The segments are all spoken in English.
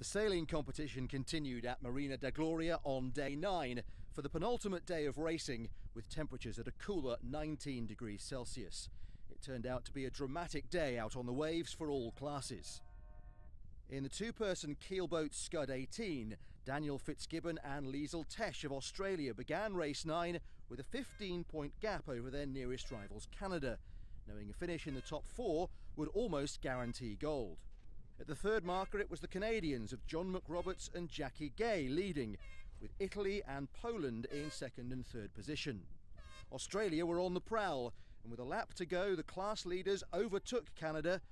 The sailing competition continued at Marina da Gloria on day 9 for the penultimate day of racing with temperatures at a cooler 19 degrees Celsius. It turned out to be a dramatic day out on the waves for all classes. In the two person keelboat SKUD 18, Daniel Fitzgibbon and Liesl Tesch of Australia began race 9 with a 15 point gap over their nearest rivals, Canada, knowing a finish in the top four would almost guarantee gold. At the third marker, it was the Canadians of John McRoberts and Jackie Gay leading, with Italy and Poland in second and third position. Australia were on the prowl, and with a lap to go, the class leaders overtook Canada,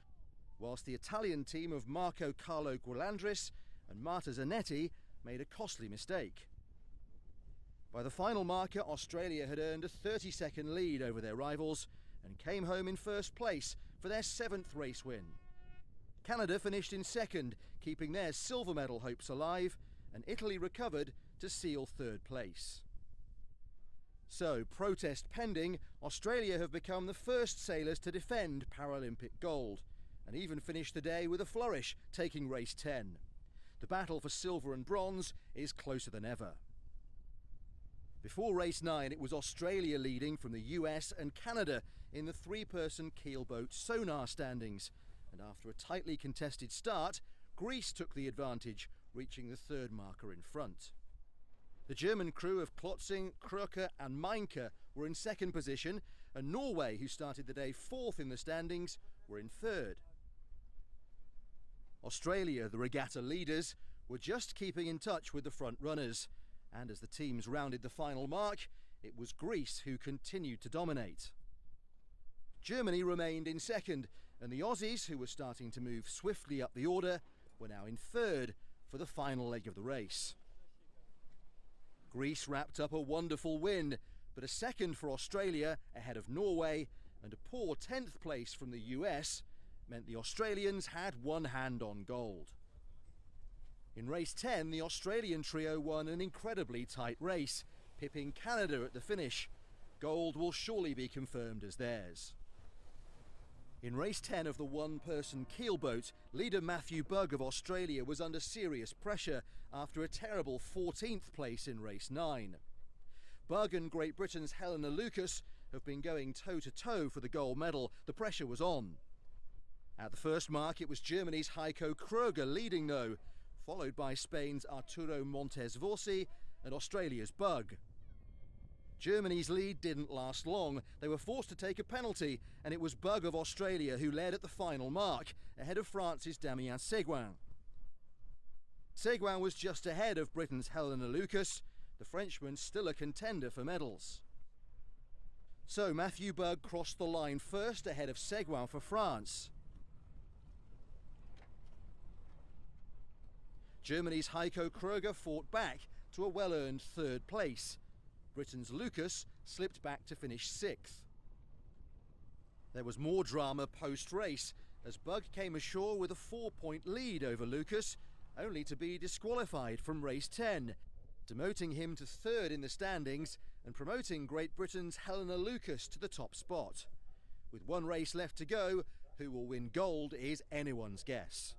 whilst the Italian team of Marco Carlo Gualandris and Marta Zanetti made a costly mistake. By the final marker, Australia had earned a 30 second lead over their rivals and came home in first place for their seventh race win. Canada finished in second, keeping their silver medal hopes alive, and Italy recovered to seal third place. So, protest pending, Australia have become the first sailors to defend Paralympic gold, and even finished the day with a flourish, taking race 10. The battle for silver and bronze is closer than ever. Before race 9, it was Australia leading from the US and Canada in the three person keelboat sonar standings, and after a tightly contested start, Greece took the advantage, reaching the third marker in front. The German crew of Klotzing, Kröker and Meinke were in second position, and Norway, who started the day fourth in the standings, were in third. Australia, the regatta leaders, were just keeping in touch with the front runners, and as the teams rounded the final mark, it was Greece who continued to dominate. Germany remained in second, and the Aussies, who were starting to move swiftly up the order, were now in third for the final leg of the race. Greece wrapped up a wonderful win, but a second for Australia ahead of Norway and a poor 10th place from the US meant the Australians had one hand on gold. In race 10, the Australian trio won an incredibly tight race, pipping Canada at the finish. Gold will surely be confirmed as theirs. In race 10 of the one person keelboat, leader Matthew Bugg of Australia was under serious pressure after a terrible 14th place in race 9. Bugg and Great Britain's Helena Lucas have been going toe to toe for the gold medal. The pressure was on. At the first mark, it was Germany's Heiko Kröger leading, though, followed by Spain's Arturo Montes Vorsi and Australia's Bugg. Germany's lead didn't last long. They were forced to take a penalty, and it was Bugg of Australia who led at the final mark, ahead of France's Damien Seguin. Seguin was just ahead of Britain's Helena Lucas, the Frenchman still a contender for medals. So Matthew Bugg crossed the line first ahead of Seguin for France. Germany's Heiko Kröger fought back to a well earned third place. Britain's Lucas slipped back to finish sixth. There was more drama post race as Bugg came ashore with a four point lead over Lucas, only to be disqualified from race 10, demoting him to third in the standings and promoting Great Britain's Helena Lucas to the top spot. With one race left to go, who will win gold is anyone's guess.